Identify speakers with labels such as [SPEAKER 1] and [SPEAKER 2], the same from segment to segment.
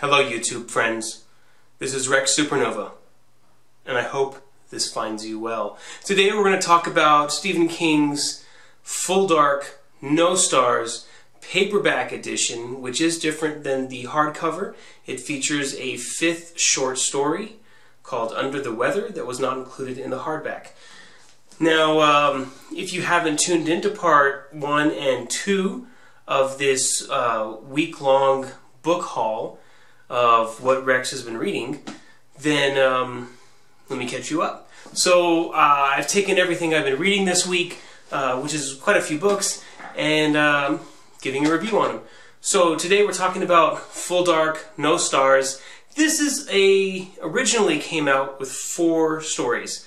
[SPEAKER 1] Hello, YouTube friends. This is Rex Supernova, and I hope this finds you well. Today we're going to talk about Stephen King's Full Dark, No Stars paperback edition, which is different than the hardcover. It features a fifth short story called Under the Weather that was not included in the hardback. Now, um, if you haven't tuned into part one and two of this uh, week long book haul of what Rex has been reading, then um, let me catch you up. So, uh, I've taken everything I've been reading this week, uh, which is quite a few books, and um, giving a review on them. So, today we're talking about Full Dark, No Stars. This is a originally came out with four stories.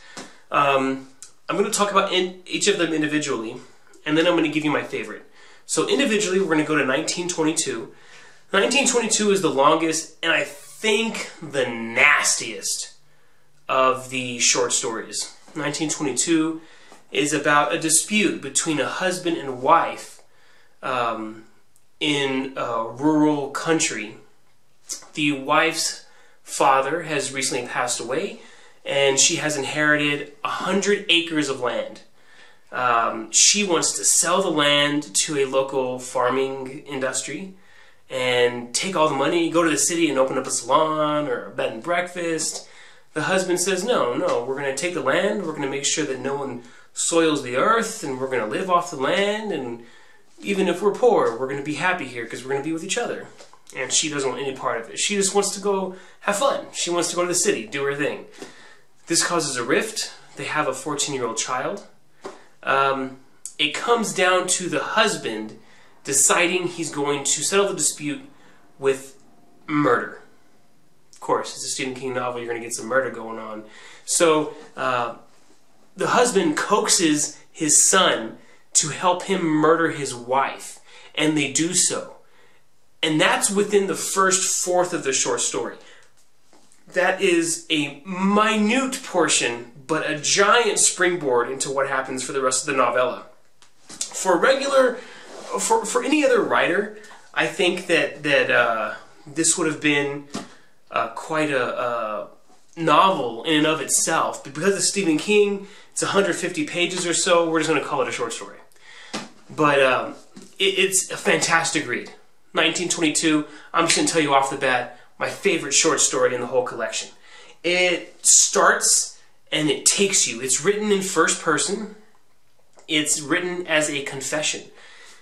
[SPEAKER 1] Um, I'm going to talk about in, each of them individually, and then I'm going to give you my favorite. So individually, we're going to go to 1922. 1922 is the longest, and I think the nastiest of the short stories. 1922 is about a dispute between a husband and wife um, in a rural country. The wife's father has recently passed away, and she has inherited 100 acres of land. Um, she wants to sell the land to a local farming industry and take all the money, go to the city and open up a salon or a bed and breakfast. The husband says, No, no, we're going to take the land, we're going to make sure that no one soils the earth, and we're going to live off the land, and even if we're poor, we're going to be happy here because we're going to be with each other. And she doesn't want any part of it. She just wants to go have fun. She wants to go to the city, do her thing. This causes a rift. They have a 14 year old child. Um, it comes down to the husband deciding he's going to settle the dispute with murder. Of course, it's a Stephen King novel, you're going to get some murder going on. So uh, the husband coaxes his son to help him murder his wife, and they do so. And that's within the first fourth of the short story. That is a minute portion, but a giant springboard into what happens for the rest of the novella. For regular for for any other writer, I think that that uh, this would have been uh, quite a, a, novel in and of itself. But because it's Stephen King, it's 150 pages or so. We're just going to call it a short story. But um, it, it's a fantastic read. 1922. I'm just going to tell you off the bat my favorite short story in the whole collection. It starts and it takes you. It's written in first person. It's written as a confession.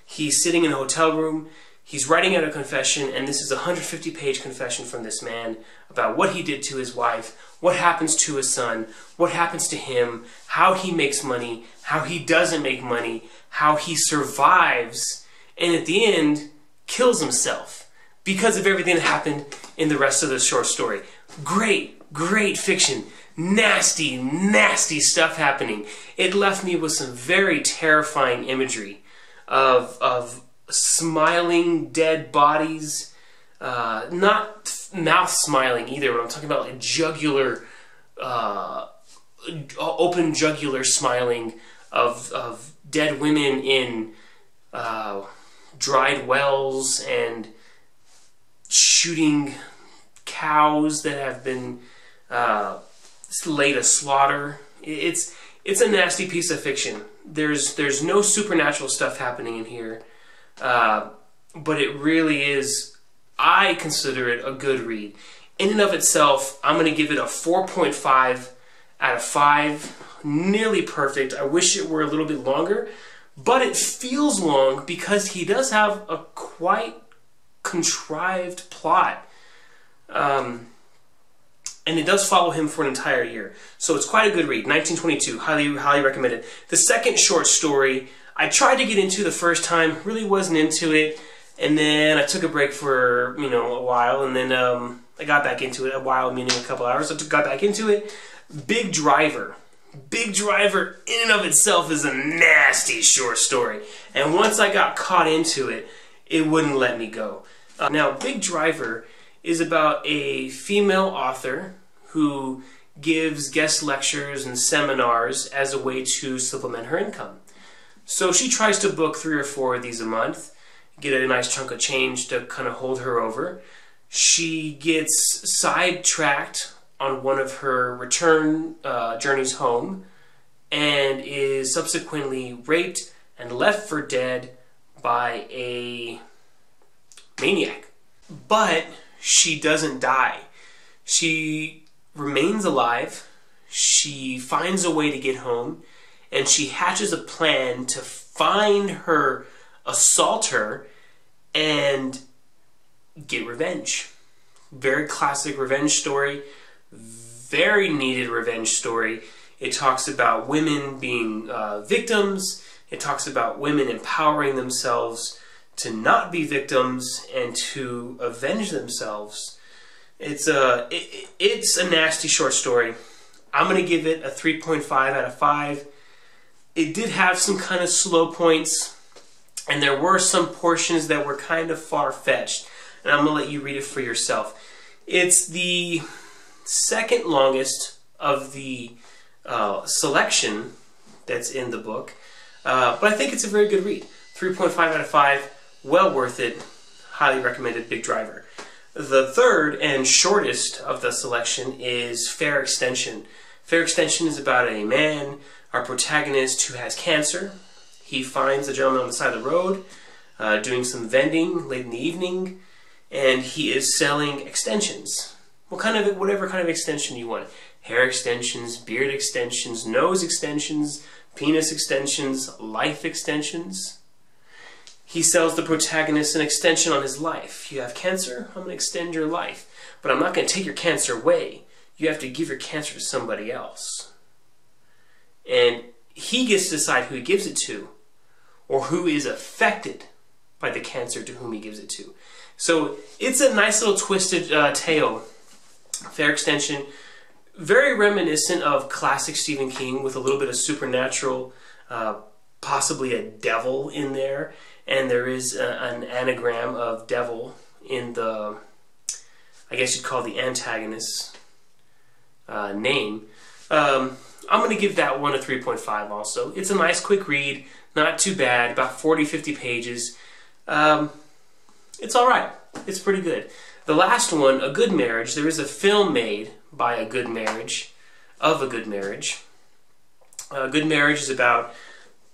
[SPEAKER 1] He's sitting in a hotel room. He's writing out a confession, and this is a 150 page confession from this man about what he did to his wife, what happens to his son, what happens to him, how he makes money, how he doesn't make money, how he survives, and at the end, kills himself because of everything that happened in the rest of the short story. Great, great fiction. Nasty, nasty stuff happening. It left me with some very terrifying imagery of of smiling dead bodies, uh, not mouth smiling either. But I'm talking about like jugular, uh, open jugular smiling of of dead women in uh, dried wells and shooting cows that have been uh, laid a slaughter. It's it's a nasty piece of fiction. There's there's no supernatural stuff happening in here, uh, but it really is. I consider it a good read. In and of itself, I'm going to give it a 4.5 out of 5. Nearly perfect. I wish it were a little bit longer, but it feels long because he does have a quite contrived plot. Um, and it does follow him for an entire year. So it's quite a good read. 1922, highly, highly recommended. The second short story, I tried to get into the first time, really wasn't into it, and then I took a break for you know a while, and then um, I got back into it. A while meaning a couple hours. I got back into it. Big Driver. Big Driver, in and of itself, is a nasty short story, and once I got caught into it, it wouldn't let me go. Uh, now, Big Driver is about a female author who gives guest lectures and seminars as a way to supplement her income. So she tries to book three or four of these a month, get a nice chunk of change to kind of hold her over. She gets sidetracked on one of her return uh, journeys home and is subsequently raped and left for dead by a maniac. But she doesn't die. She remains alive. She finds a way to get home and she hatches a plan to find her assaulter and get revenge. Very classic revenge story, very needed revenge story. It talks about women being uh, victims, it talks about women empowering themselves to not be victims and to avenge themselves. It's a it, it's a nasty short story. I'm gonna give it a 3.5 out of 5. It did have some kind of slow points, and there were some portions that were kind of far fetched. And I'm gonna let you read it for yourself. It's the second longest of the uh, selection that's in the book, uh, but I think it's a very good read. 3.5 out of 5 well worth it, highly recommended Big Driver. The third and shortest of the selection is Fair Extension. Fair Extension is about a man, our protagonist, who has cancer. He finds a gentleman on the side of the road uh, doing some vending late in the evening, and he is selling extensions. What kind of whatever kind of extension you want. Hair extensions, beard extensions, nose extensions, penis extensions, life extensions. He sells the protagonist an extension on his life. You have cancer, I'm going to extend your life. But I'm not going to take your cancer away. You have to give your cancer to somebody else. And he gets to decide who he gives it to or who is affected by the cancer to whom he gives it to. So it's a nice little twisted uh, tale. Fair extension. Very reminiscent of classic Stephen King with a little bit of supernatural, uh, possibly a devil in there and there is a, an anagram of devil in the, I guess you'd call the antagonist uh, name. Um, I'm going to give that one a 3.5 also. It's a nice quick read, not too bad, about 40 50 pages. Um, it's alright, it's pretty good. The last one, A Good Marriage, there is a film made by A Good Marriage, of A Good Marriage. A Good Marriage is about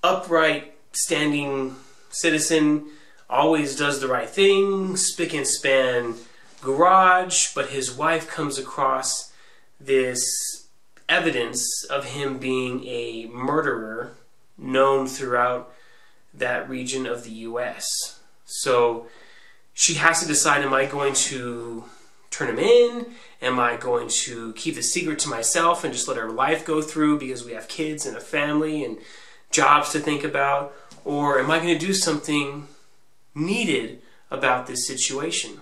[SPEAKER 1] upright, standing citizen, always does the right thing, spick and span garage, but his wife comes across this evidence of him being a murderer known throughout that region of the US. So she has to decide am I going to turn him in? Am I going to keep the secret to myself and just let our life go through because we have kids and a family and jobs to think about? Or am I going to do something needed about this situation?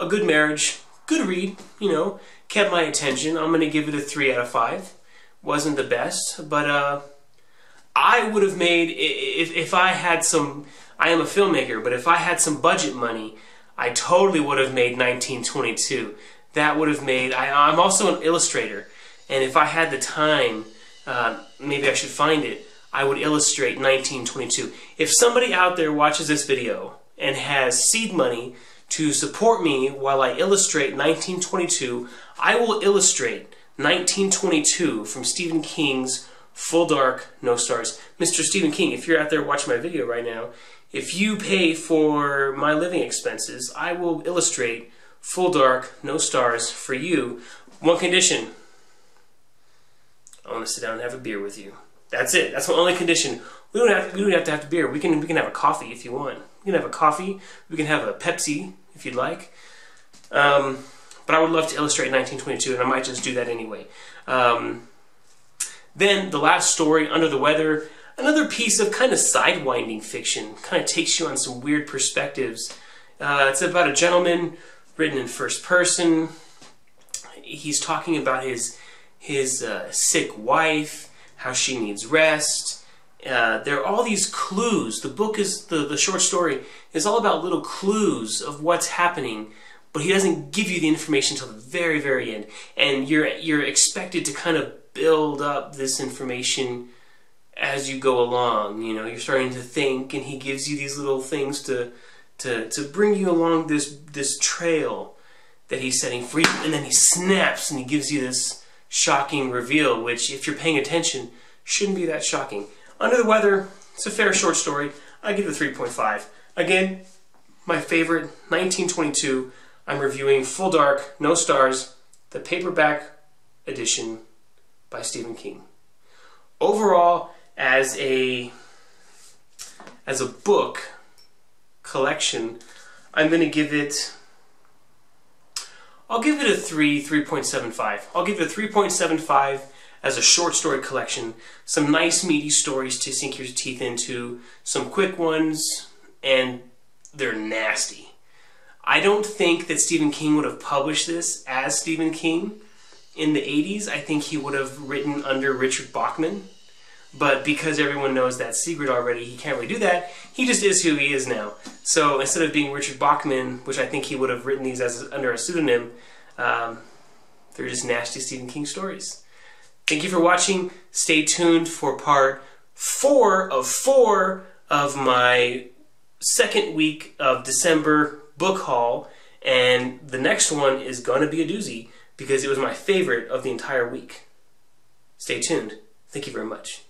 [SPEAKER 1] A good marriage, good read, you know, kept my attention. I'm going to give it a 3 out of 5. Wasn't the best, but uh, I would have made, if, if I had some, I am a filmmaker, but if I had some budget money, I totally would have made 1922. That would have made, I, I'm also an illustrator, and if I had the time, uh, maybe I should find it, I would illustrate 1922. If somebody out there watches this video and has seed money to support me while I illustrate 1922, I will illustrate 1922 from Stephen King's Full Dark, No Stars. Mr. Stephen King, if you're out there watching my video right now, if you pay for my living expenses, I will illustrate Full Dark, No Stars for you. One condition. I want to sit down and have a beer with you. That's it. That's my only condition. We don't have we don't have to have beer. We can we can have a coffee if you want. We can have a coffee. We can have a Pepsi if you'd like. Um, but I would love to illustrate 1922, and I might just do that anyway. Um, then the last story, Under the Weather, another piece of kind of sidewinding fiction. Kind of takes you on some weird perspectives. Uh, it's about a gentleman written in first person. He's talking about his his uh, sick wife how she needs rest. Uh, there are all these clues. The book is, the, the short story is all about little clues of what's happening, but he doesn't give you the information until the very, very end. And you're, you're expected to kind of build up this information as you go along. You know, you're starting to think, and he gives you these little things to, to, to bring you along this, this trail that he's setting for you. And then he snaps and he gives you this shocking reveal, which, if you're paying attention, shouldn't be that shocking. Under the Weather, it's a fair short story. I give it a 3.5. Again, my favorite, 1922. I'm reviewing Full Dark, No Stars, the paperback edition by Stephen King. Overall, as a as a book collection, I'm going to give it I'll give it a 3, 3.75. I'll give it a 3.75 as a short story collection. Some nice meaty stories to sink your teeth into, some quick ones, and they're nasty. I don't think that Stephen King would have published this as Stephen King in the 80s. I think he would have written under Richard Bachman. But because everyone knows that secret already, he can't really do that. He just is who he is now. So instead of being Richard Bachman, which I think he would have written these as under a pseudonym, um, they're just nasty Stephen King stories. Thank you for watching. Stay tuned for part four of four of my second week of December book haul. And the next one is going to be a doozy because it was my favorite of the entire week. Stay tuned. Thank you very much.